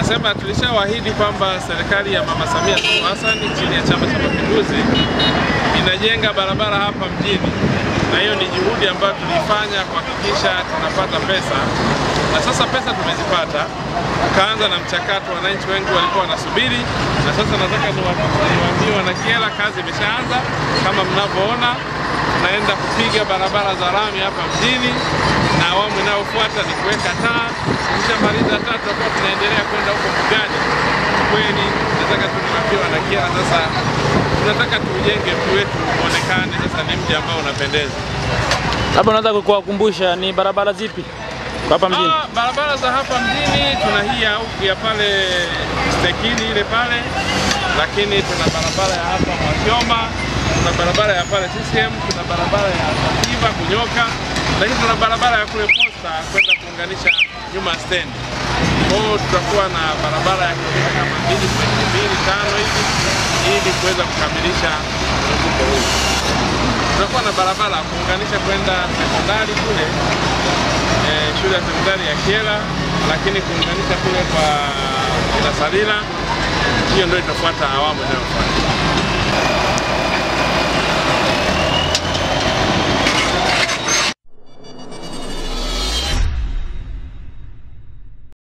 Nasema tulishawaahidi kwamba serikali ya Mama Samia Suluhu Hassan chini ya Chama cha Mapinduzi inajenga barabara hapa mjini, na hiyo ni juhudi ambayo tulifanya kuhakikisha tunapata pesa, na sasa pesa tumezipata. Tukaanza na mchakato, wananchi wengi walikuwa wanasubiri, na sasa nataka niwaambie wanakiela, kazi imeshaanza. Kama mnavyoona tunaenda kupiga barabara za lami hapa mjini, na inayofuata ni kuweka taa. Tukishamaliza taa, tutakuwa tunaendelea kwenda huko mbugani. Kweli nataka tunaambiwa na Kyela, sasa tunataka tuujenge mji wetu uonekane sasa ni mji ambao unapendeza. Labda unaweza kuwakumbusha ni barabara zipi hapa mjini? Ah, barabara za hapa mjini tuna hii ya, ya pale Stekini ile pale, lakini tuna barabara ya hapa Mwakyoma, tuna barabara ya pale CCM, tuna barabara ya Kiva kunyoka, lakini tuna barabara ya kule Posta kwenda kuunganisha nyuma stendi. Kwa hiyo tutakuwa na barabara ya kilomita kama mbili pointi mbili tano hivi ili kuweza kukamilisha mzunguko huu. Tutakuwa na barabara kuunganisha kwenda sekondari kule eh, shule ya sekondari ya Kiela, lakini kuunganisha kule kwa Kilasalila. Hiyo ndio itafuata awamu inayofuata.